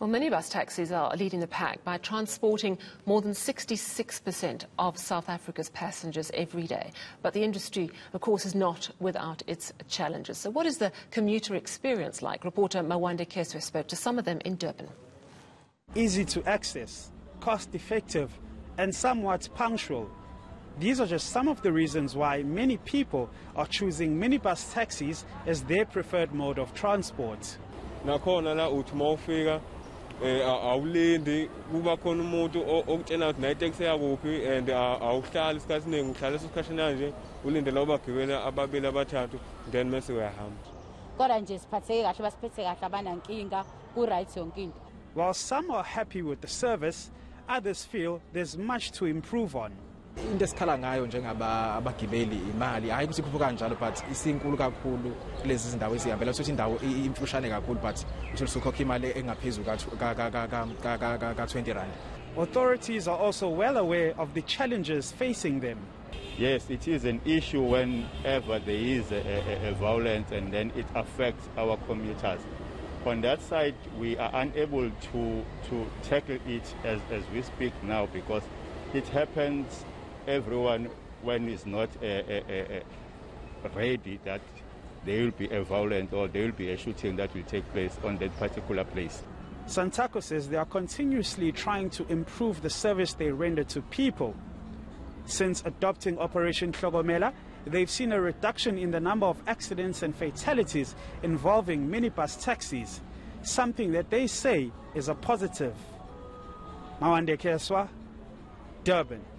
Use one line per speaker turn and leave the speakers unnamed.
Well, minibus taxis are leading the pack by transporting more than 66% of South Africa's passengers every day. But the industry, of course, is not without its challenges. So what is the commuter experience like? Reporter Mawande Keswe spoke to some of them in Durban.
Easy to access, cost effective, and somewhat punctual. These are just some of the reasons why many people are choosing minibus taxis as their preferred mode of transport.
nakhona la uthi uma ufika Eh, awulindi kuba khona umuntu okutshela ukuthi nayo iteksi yakuphi and awuhlali isikhathi esiningi uhlala esikhashana nje ulindela ubagibela ababili abathathu then mase uyahamba
kodwa nje siphatheke kahle basiphethe kahle abanankinga ku-right yonke into
While some are happy with the service, others feel there's much to improve on.
Into esikhala ngayo njengabagibeli imali hayi ukuthi ikhuphuka kanjalo but isinkulu kakhulu kulezi zindawo ezihambela sokuthi indawo imfushane kakhulu but uthole usukhokha imali engaphezulu ka-20 rand
Authorities are also well aware of the challenges facing them.
Yes, it is an issue whenever there is a, a, a violence and then it affects our commuters. On that side, we are unable to, to tackle it as, as we speak now because it happens everyone when is not uh, uh, uh, ready that there will be a violence or there will be a shooting that will take place on that particular place.
Santaco says they are continuously trying to improve the service they render to people. Since adopting Operation Tlogomela, they've seen a reduction in the number of accidents and fatalities involving minibus taxis, something that they say is a positive. Mawande Keswa, Durban.